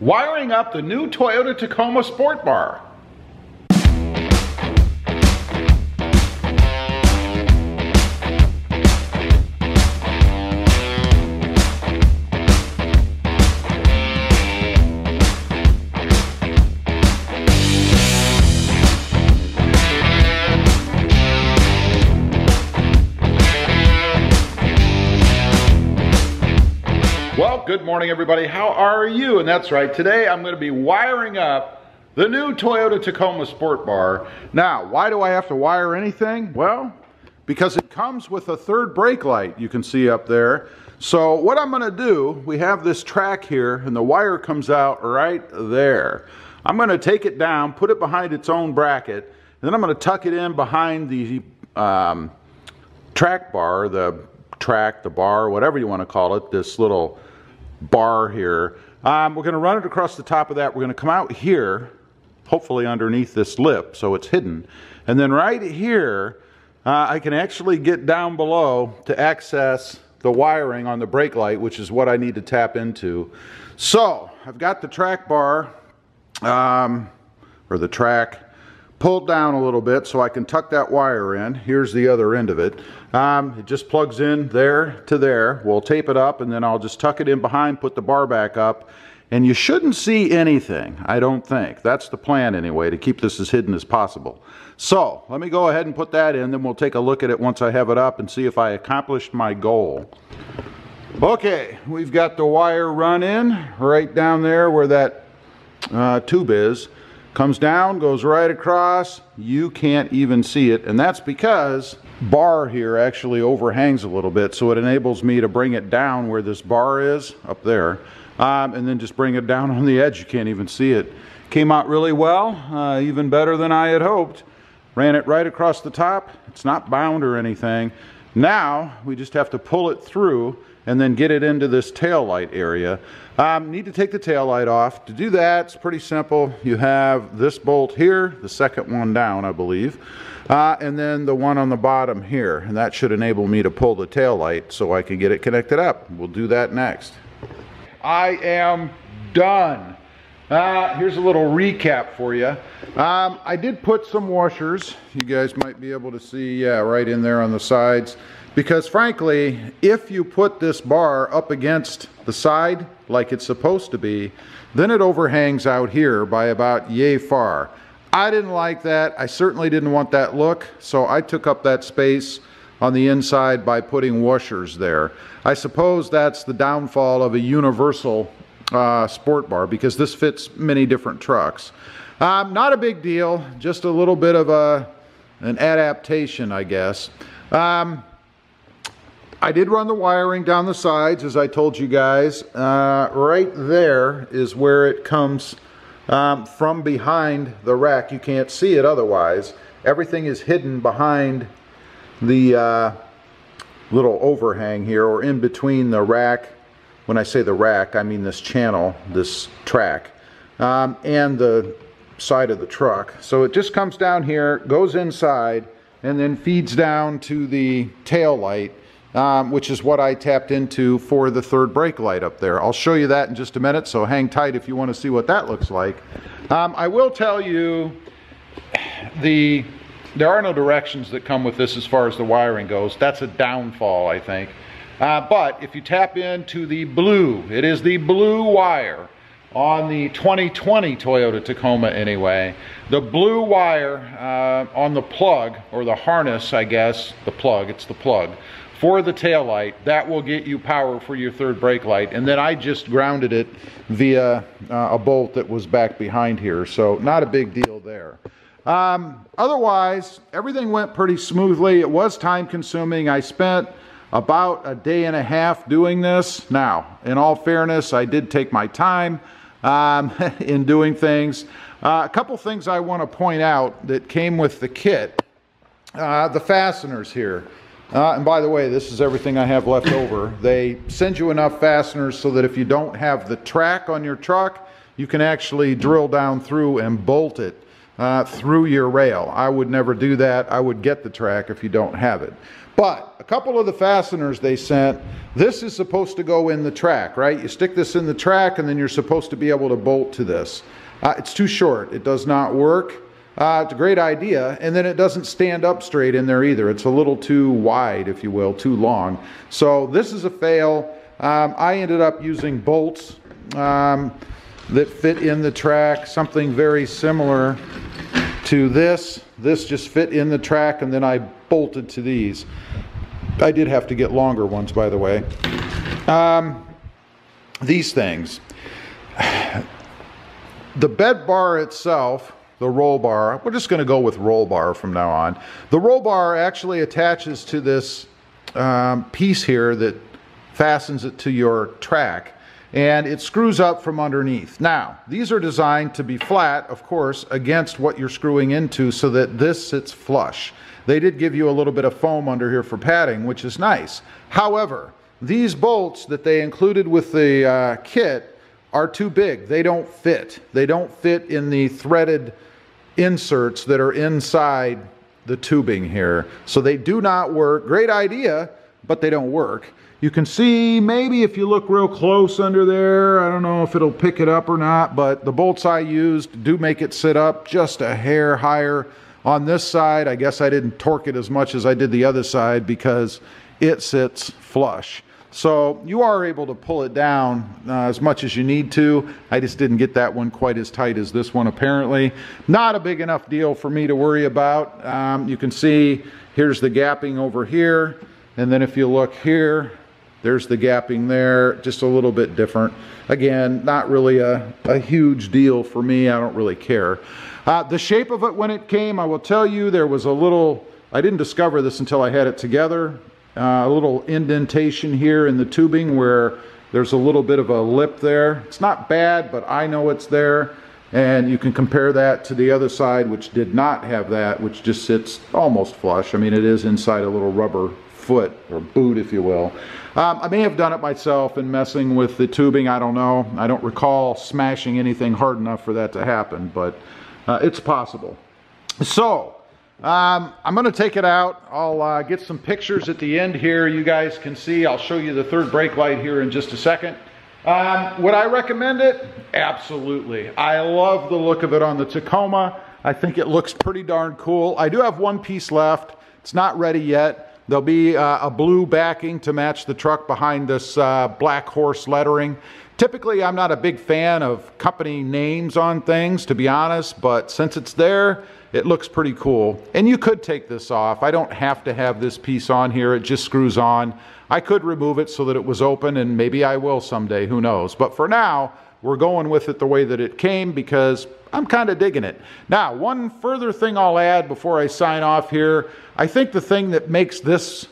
wiring up the new Toyota Tacoma Sport Bar. Good morning everybody. How are you? And that's right, today I'm going to be wiring up the new Toyota Tacoma Sport Bar. Now, why do I have to wire anything? Well, because it comes with a third brake light you can see up there. So what I'm going to do, we have this track here and the wire comes out right there. I'm going to take it down, put it behind its own bracket, and then I'm going to tuck it in behind the um, track bar, the track, the bar, whatever you want to call it, this little bar here. Um, we're going to run it across the top of that. We're going to come out here, hopefully underneath this lip so it's hidden. And then right here, uh, I can actually get down below to access the wiring on the brake light, which is what I need to tap into. So I've got the track bar, um, or the track, pulled down a little bit so I can tuck that wire in. Here's the other end of it. Um, it just plugs in there to there. We'll tape it up and then I'll just tuck it in behind, put the bar back up, and you shouldn't see anything, I don't think. That's the plan anyway, to keep this as hidden as possible. So, let me go ahead and put that in, then we'll take a look at it once I have it up and see if I accomplished my goal. Okay, we've got the wire run in right down there where that uh, tube is. Comes down, goes right across. You can't even see it, and that's because bar here actually overhangs a little bit, so it enables me to bring it down where this bar is, up there, um, and then just bring it down on the edge. You can't even see it. Came out really well, uh, even better than I had hoped. Ran it right across the top. It's not bound or anything. Now, we just have to pull it through and then get it into this tail light area. Um, need to take the tail light off. To do that, it's pretty simple. You have this bolt here, the second one down, I believe, uh, and then the one on the bottom here, and that should enable me to pull the tail light so I can get it connected up. We'll do that next. I am done. Uh, here's a little recap for you. Um, I did put some washers. You guys might be able to see, yeah, right in there on the sides. Because frankly, if you put this bar up against the side like it's supposed to be, then it overhangs out here by about yay far. I didn't like that. I certainly didn't want that look, so I took up that space on the inside by putting washers there. I suppose that's the downfall of a universal uh, sport bar because this fits many different trucks. Um, not a big deal, just a little bit of a, an adaptation, I guess. Um, I did run the wiring down the sides, as I told you guys. Uh, right there is where it comes um, from behind the rack. You can't see it otherwise. Everything is hidden behind the uh, little overhang here, or in between the rack. When I say the rack, I mean this channel, this track, um, and the side of the truck. So it just comes down here, goes inside, and then feeds down to the tail light um, which is what I tapped into for the third brake light up there. I'll show you that in just a minute, so hang tight if you want to see what that looks like. Um, I will tell you the there are no directions that come with this as far as the wiring goes. That's a downfall, I think. Uh, but if you tap into the blue, it is the blue wire on the 2020 Toyota Tacoma anyway. The blue wire uh, on the plug, or the harness, I guess, the plug, it's the plug, for the tail light. That will get you power for your third brake light. And then I just grounded it via uh, a bolt that was back behind here. So not a big deal there. Um, otherwise, everything went pretty smoothly. It was time consuming. I spent about a day and a half doing this. Now, in all fairness, I did take my time um, in doing things. Uh, a couple things I want to point out that came with the kit. Uh, the fasteners here. Uh, and by the way, this is everything I have left over. They send you enough fasteners so that if you don't have the track on your truck, you can actually drill down through and bolt it uh, through your rail. I would never do that. I would get the track if you don't have it. But a couple of the fasteners they sent, this is supposed to go in the track, right? You stick this in the track and then you're supposed to be able to bolt to this. Uh, it's too short. It does not work. Uh, it's a great idea, and then it doesn't stand up straight in there either. It's a little too wide, if you will, too long. So this is a fail. Um, I ended up using bolts um, that fit in the track, something very similar to this. This just fit in the track, and then I bolted to these. I did have to get longer ones, by the way. Um, these things. The bed bar itself the roll bar. We're just going to go with roll bar from now on. The roll bar actually attaches to this um, piece here that fastens it to your track and it screws up from underneath. Now, these are designed to be flat, of course, against what you're screwing into so that this sits flush. They did give you a little bit of foam under here for padding, which is nice. However, these bolts that they included with the uh, kit are too big. They don't fit. They don't fit in the threaded inserts that are inside the tubing here. So they do not work. Great idea, but they don't work. You can see maybe if you look real close under there, I don't know if it'll pick it up or not, but the bolts I used do make it sit up just a hair higher. On this side, I guess I didn't torque it as much as I did the other side because it sits flush. So you are able to pull it down uh, as much as you need to. I just didn't get that one quite as tight as this one apparently. Not a big enough deal for me to worry about. Um, you can see here's the gapping over here. And then if you look here, there's the gapping there, just a little bit different. Again, not really a, a huge deal for me. I don't really care. Uh, the shape of it when it came, I will tell you, there was a little, I didn't discover this until I had it together. Uh, a little indentation here in the tubing where there's a little bit of a lip there. It's not bad, but I know it's there. And you can compare that to the other side, which did not have that, which just sits almost flush. I mean, it is inside a little rubber foot or boot, if you will. Um, I may have done it myself in messing with the tubing. I don't know. I don't recall smashing anything hard enough for that to happen, but uh, it's possible. So, um, I'm going to take it out. I'll uh, get some pictures at the end here you guys can see. I'll show you the third brake light here in just a second. Um, would I recommend it? Absolutely. I love the look of it on the Tacoma. I think it looks pretty darn cool. I do have one piece left. It's not ready yet. There'll be uh, a blue backing to match the truck behind this uh, black horse lettering. Typically, I'm not a big fan of company names on things, to be honest, but since it's there, it looks pretty cool. And you could take this off. I don't have to have this piece on here. It just screws on. I could remove it so that it was open and maybe I will someday, who knows. But for now, we're going with it the way that it came because I'm kind of digging it. Now, one further thing I'll add before I sign off here. I think the thing that makes this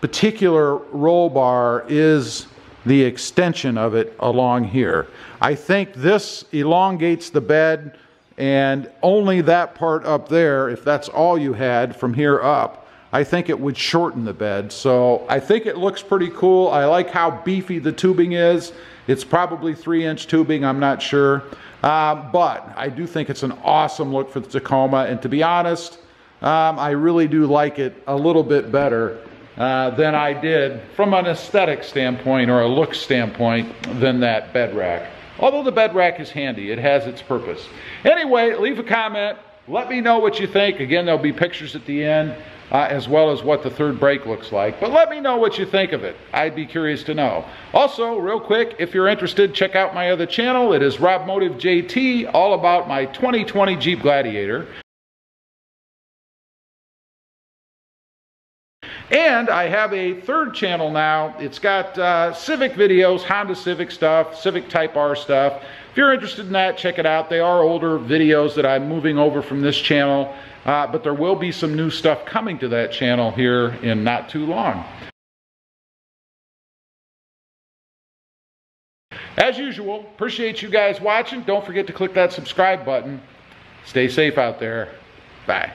particular roll bar is the extension of it along here. I think this elongates the bed and only that part up there, if that's all you had from here up, I think it would shorten the bed. So I think it looks pretty cool. I like how beefy the tubing is. It's probably three inch tubing, I'm not sure. Um, but I do think it's an awesome look for the Tacoma. And to be honest, um, I really do like it a little bit better uh, than I did from an aesthetic standpoint or a look standpoint than that bed rack. Although the bed rack is handy, it has its purpose. Anyway, leave a comment. Let me know what you think. Again, there'll be pictures at the end, uh, as well as what the third brake looks like. But let me know what you think of it. I'd be curious to know. Also, real quick, if you're interested, check out my other channel. It is Rob Motive JT, all about my 2020 Jeep Gladiator. And I have a third channel now. It's got uh, Civic videos, Honda Civic stuff, Civic Type R stuff. If you're interested in that, check it out. They are older videos that I'm moving over from this channel, uh, but there will be some new stuff coming to that channel here in not too long. As usual, appreciate you guys watching. Don't forget to click that subscribe button. Stay safe out there. Bye.